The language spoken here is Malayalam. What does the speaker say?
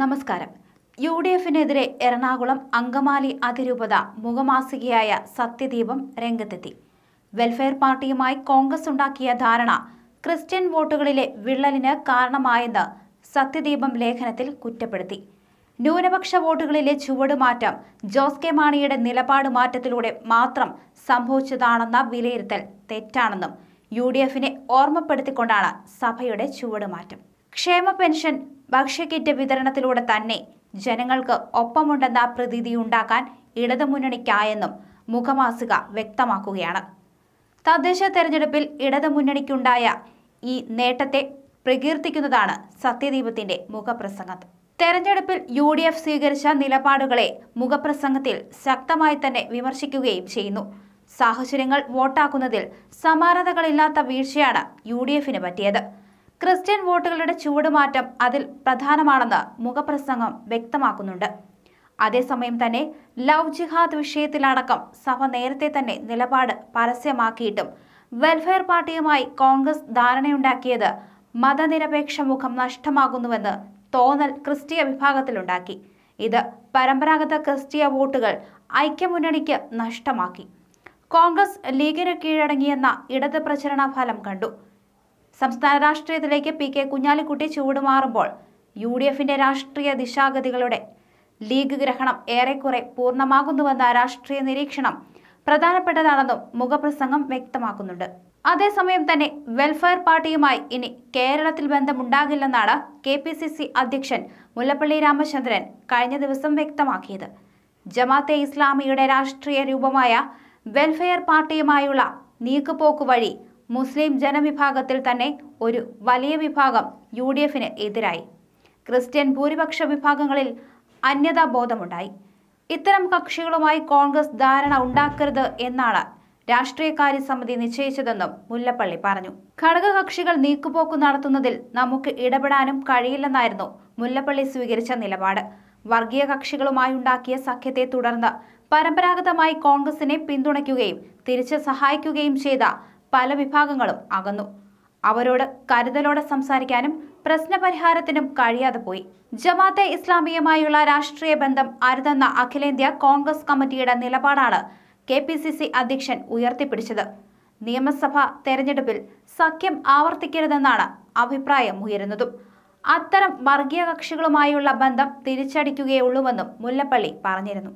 നമസ്കാരം. യു ഡി എഫിനെതിരെ എറണാകുളം അങ്കമാലി അതിരൂപത മുഖമാസികയായ സത്യദീപം രംഗത്തെത്തി. വെൽഫെയർ പാർട്ടിയുമായി കോൺഗ്രസ് ഉണ്ടാക്കിയ ധാരണ ക്രിസ്ത്യൻ വോട്ടുകളിലെ വിള്ളലിന് കാരണമായെന്ന് സത്യദീപം ലേഖനത്തിൽ കുറ്റപ്പെടുത്തി. ന്യൂനപക്ഷ വോട്ടുകളിലെ ചുവടുമാറ്റം ജോസ് കെ മാണിയുടെ നിലപാട് മാറ്റത്തിലൂടെ മാത്രം സംഭവിച്ചതാണെന്ന വിലയിരുത്തൽ തെറ്റാണെന്നും യു ഡി എഫിനെ ഓർമ്മപ്പെടുത്തിക്കൊണ്ടാണ് സഭയുടെ ചുവടുമാറ്റം. ക്ഷേമ പെൻഷൻ ഭക്ഷ്യക്കിറ്റ് വിതരണത്തിലൂടെ തന്നെ ജനങ്ങൾക്ക് ഒപ്പമുണ്ടെന്ന പ്രതീതി ഉണ്ടാക്കാൻ ഇടതുമുന്നണിക്കായെന്നും മുഖമാസിക വ്യക്തമാക്കുകയാണ്. തദ്ദേശ തെരഞ്ഞെടുപ്പിൽ ഇടതുമുന്നണിക്കുണ്ടായ ഈ നേട്ടത്തെ പ്രകീർത്തിക്കുന്നതാണ് സത്യദീപത്തിന്റെ മുഖപ്രസംഗം. തെരഞ്ഞെടുപ്പിൽ യു ഡി എഫ് സ്വീകരിച്ച നിലപാടുകളെ മുഖപ്രസംഗത്തിൽ ശക്തമായി തന്നെ വിമർശിക്കുകയും ചെയ്യുന്നു. സാഹചര്യങ്ങൾ വോട്ടാക്കുന്നതിൽ സമാനതകളില്ലാത്ത വീഴ്ചയാണ് യു ഡി എഫിന് പറ്റിയത്. ക്രിസ്ത്യൻ വോട്ടുകളുടെ ചുവടുമാറ്റം അതിൽ പ്രധാനമാണെന്ന് മുഖപ്രസംഗം വ്യക്തമാക്കുന്നുണ്ട്. അതേസമയം തന്നെ ലവ് ജിഹാദ് വിഷയത്തിലടക്കം സഭ നേരത്തെ തന്നെ നിലപാട് പരസ്യമാക്കിയിട്ടും വെൽഫെയർ പാർട്ടിയുമായി കോൺഗ്രസ് ധാരണയുണ്ടാക്കിയത് മതനിരപേക്ഷ മുഖം നഷ്ടമാകുന്നുവെന്ന് തോന്നൽ ക്രിസ്തീയ വിഭാഗത്തിലുണ്ടാക്കി. ഇത് പരമ്പരാഗത ക്രിസ്തീയ വോട്ടുകൾ ഐക്യമുന്നണിക്ക് നഷ്ടമാക്കി. കോൺഗ്രസ് ലീഗിന് കീഴടങ്ങിയെന്ന ഇടത് പ്രചരണ ഫലം കണ്ടു. സംസ്ഥാന രാഷ്ട്രീയത്തിലേക്ക് പി കെ കുഞ്ഞാലിക്കുട്ടി ചൂടുമാറുമ്പോൾ യു ഡി എഫിന്റെ രാഷ്ട്രീയ ദിശാഗതികളുടെ ലീഗ് ഗ്രഹണം ഏറെക്കുറെ പൂർണമാകുന്നുവെന്ന രാഷ്ട്രീയ നിരീക്ഷണം പ്രധാനപ്പെട്ടതാണെന്നും മുഖപ്രസംഗം വ്യക്തമാക്കുന്നുണ്ട്. അതേസമയം തന്നെ വെൽഫെയർ പാർട്ടിയുമായി ഇനി കേരളത്തിൽ ബന്ധമുണ്ടാകില്ലെന്നാണ് കെ പി സി സി അധ്യക്ഷൻ മുല്ലപ്പള്ളി രാമചന്ദ്രൻ കഴിഞ്ഞ ദിവസം വ്യക്തമാക്കിയത്. ജമാഅത്തെ ഇസ്ലാമിയുടെ രാഷ്ട്രീയ രൂപമായ വെൽഫെയർ പാർട്ടിയുമായുള്ള നീക്കുപോക്ക് വഴി മുസ്ലിം ജനവിഭാഗത്തിൽ തന്നെ ഒരു വലിയ വിഭാഗം യു ഡി എഫിന് എതിരായി. ക്രിസ്ത്യൻ ഭൂരിപക്ഷ വിഭാഗങ്ങളിൽ അന്യതാബോധമുണ്ടായി. ഇത്തരം കക്ഷികളുമായി കോൺഗ്രസ് ധാരണ ഉണ്ടാക്കരുത് എന്നാണ് രാഷ്ട്രീയകാര്യ സമിതി നിശ്ചയിച്ചതെന്നും മുല്ലപ്പള്ളി പറഞ്ഞു. ഘടകകക്ഷികൾ നീക്കുപോക്ക് നടത്തുന്നതിൽ നമുക്ക് ഇടപെടാനും കഴിയില്ലെന്നായിരുന്നു മുല്ലപ്പള്ളി സ്വീകരിച്ച നിലപാട്. വർഗീയ കക്ഷികളുമായി ഉണ്ടാക്കിയ സഖ്യത്തെ തുടർന്ന് പരമ്പരാഗതമായി കോൺഗ്രസിനെ പിന്തുണയ്ക്കുകയും തിരിച്ച് സഹായിക്കുകയും ചെയ്ത പല വിഭാഗങ്ങളും അകന്നു. അവരോട് കരുതലോടെ സംസാരിക്കാനും പ്രശ്നപരിഹാരത്തിനും കഴിയാതെ പോയി. ജമാഅത്തെ ഇസ്ലാമിയുമായുള്ള രാഷ്ട്രീയ ബന്ധം അരുതെന്ന അഖിലേന്ത്യാ കോൺഗ്രസ് കമ്മിറ്റിയുടെ നിലപാടാണ് കെ പി സി സി അധ്യക്ഷൻ ഉയർത്തിപ്പിടിച്ചത്. നിയമസഭാ തെരഞ്ഞെടുപ്പിൽ സഖ്യം ആവർത്തിക്കരുതെന്നാണ് അഭിപ്രായം ഉയരുന്നതും അത്തരം വർഗീയ കക്ഷികളുമായുള്ള ബന്ധം തിരിച്ചടിക്കുകയുള്ളൂവെന്നും മുല്ലപ്പള്ളി പറഞ്ഞിരുന്നു.